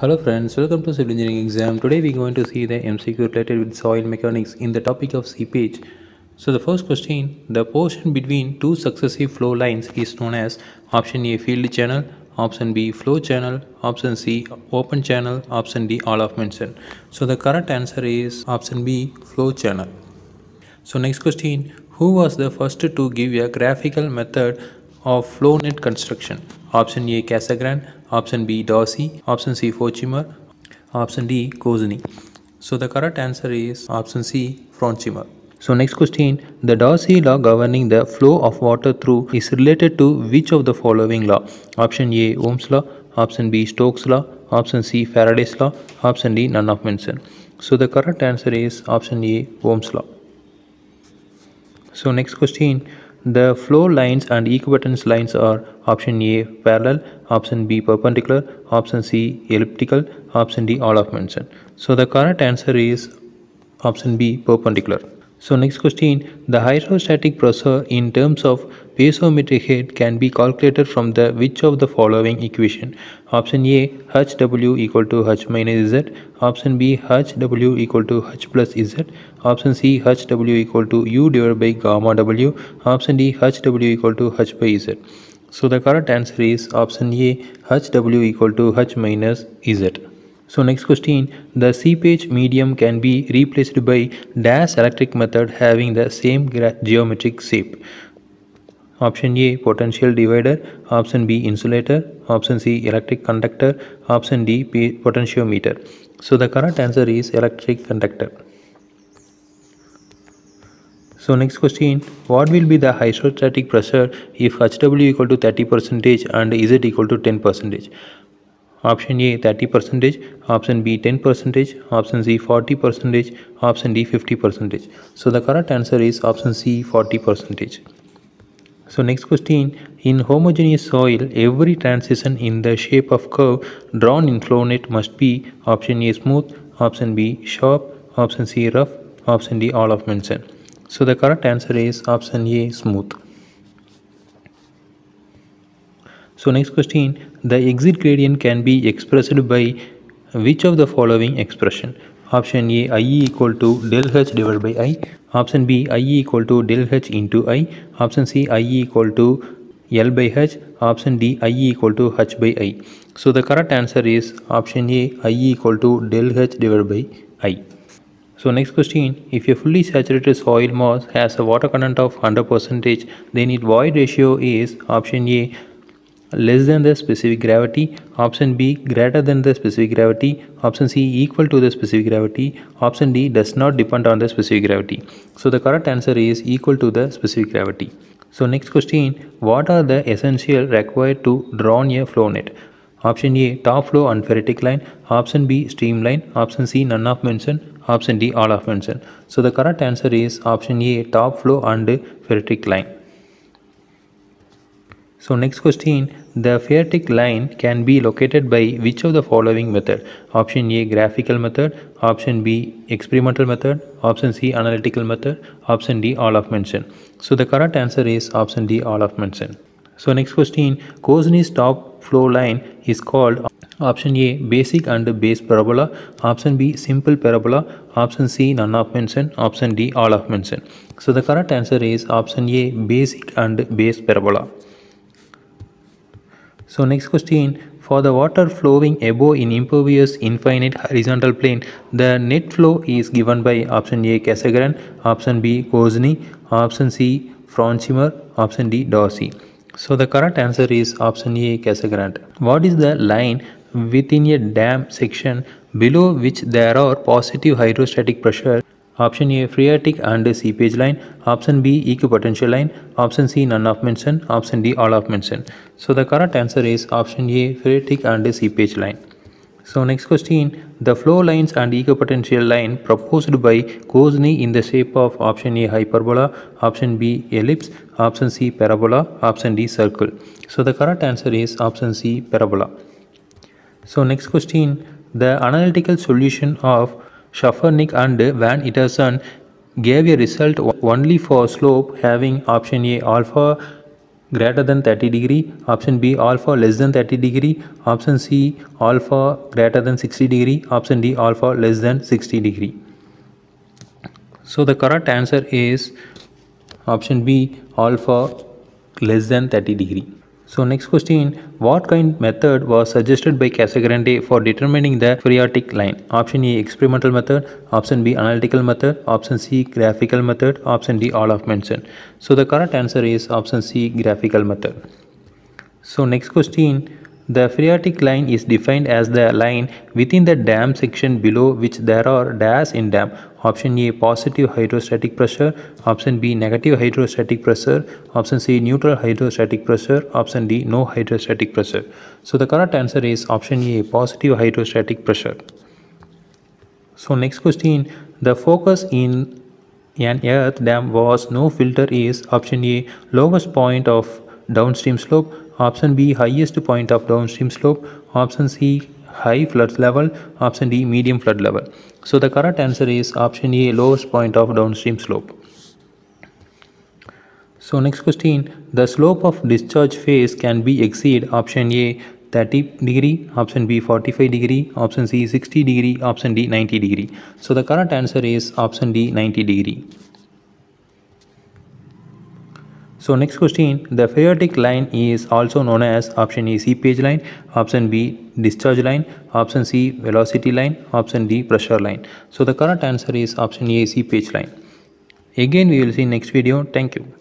Hello friends, welcome to Civil Engineering exam. Today we're going to see the MCQ related with soil mechanics in the topic of seepage. So the first question, the portion between two successive flow lines is known as option A field channel, option B flow channel, option C open channel, option D all of mentioned. So the correct answer is option B flow channel. So next question, who was the first to give a graphical method of flow net construction? Option A Casagrande, option B Darcy, option C Forchheimer, option D Kozeny. So the correct answer is option C Forchheimer. So next question, the Darcy law governing the flow of water through is related to which of the following law? Option A Ohm's law, option B Stokes law, option C Faraday's law, option D none of mention. So the correct answer is option A Ohm's law. So next question, the flow lines and equipotence lines are option A parallel, option B perpendicular, option C elliptical, option D all of mentioned. So the correct answer is option B perpendicular. So next question, the hydrostatic pressure in terms of piezometric head can be calculated from the which of the following equation? Option A HW equal to H minus Z, option B HW equal to H plus Z, option C HW equal to U divided by gamma W, option D HW equal to H by Z. So the correct answer is option A HW equal to H minus Z. So next question, the seepage medium can be replaced by dash electric method having the same geometric shape. Option A potential divider, option B insulator, option C electric conductor, option D potentiometer. So the correct answer is electric conductor. So next question, what will be the hydrostatic pressure if HW equal to 30 percentage and Z equal to 10 percentage? Option A 30 percentage, option B 10 percentage, option C 40 percentage, option D 50 percentage. So the correct answer is option C 40 percentage. So next question, in homogeneous soil, every transition in the shape of curve drawn in flow net must be option A smooth, option B sharp, option C rough, option D all of mention. So the correct answer is option A smooth. So next question, the exit gradient can be expressed by which of the following expression? Option A, IE equal to del H divided by I. Option B, IE equal to del H into I. Option C, IE equal to L by H. Option D, IE equal to H by I. So the correct answer is option A, IE equal to del H divided by I. So next question, if a fully saturated soil mass has a water content of 100%, then its void ratio is option A, less than the specific gravity, option B greater than the specific gravity, option C equal to the specific gravity, option D does not depend on the specific gravity. So the correct answer is equal to the specific gravity. So next question, what are the essential required to draw a flow net? Option A top flow and phreatic line, option B streamline, option C none of mention, option D all of mention. So the correct answer is option A top flow and phreatic line. So next question, the phreatic line can be located by which of the following method? Option A graphical method, option B experimental method, option C analytical method, option D all of mention. So the correct answer is option D all of mention. So next question, Kozeny's top flow line is called option A basic and base parabola, option B simple parabola, option C none of mention, option D all of mention. So the correct answer is option A basic and base parabola. So next question, for the water flowing above in impervious infinite horizontal plane, the net flow is given by option A Casagrande, option B Kozeny, option C Forchheimer, option D Darcy. So the correct answer is option A Casagrande. What is the line within a dam section below which there are positive hydrostatic pressure Option A phreatic and seepage line, option B equipotential line, option C none of mention, option D all of mention. So the correct answer is option A phreatic and seepage line. So next question, the flow lines and equipotential line proposed by Kozeny in the shape of option A hyperbola, option B ellipse, option C parabola, option D circle. So the correct answer is option C parabola. So next question, the analytical solution of Schaffernak and Van Iterson gave a result only for slope having option A alpha greater than 30 degree, option B alpha less than 30 degree, option C alpha greater than 60 degree, option D alpha less than 60 degree. So the correct answer is option B alpha less than 30 degree. So next question, what kind method was suggested by Casagrande for determining the phreatic line? Option A experimental method, option B analytical method, option C graphical method, option D all of mentioned. So the correct answer is option C graphical method. So next question, the phreatic line is defined as the line within the dam section below which there are dash in dam. Option A positive hydrostatic pressure, option B negative hydrostatic pressure, option C neutral hydrostatic pressure, option D no hydrostatic pressure. So the correct answer is option A positive hydrostatic pressure. So next question, the focus in an earth dam was no filter is option A lowest point of downstream slope, option B highest point of downstream slope, option C high flood level, option D medium flood level. So the correct answer is option A lowest point of downstream slope. So next question, the slope of discharge face can be exceed option A 30 degree, option B 45 degree, option C 60 degree, option D 90 degree. So the correct answer is option D 90 degree. So next question, the phreatic line is also known as option A seepage line, option B discharge line, option C velocity line, option D pressure line. So the correct answer is option A seepage line. Again we will see next video. Thank you.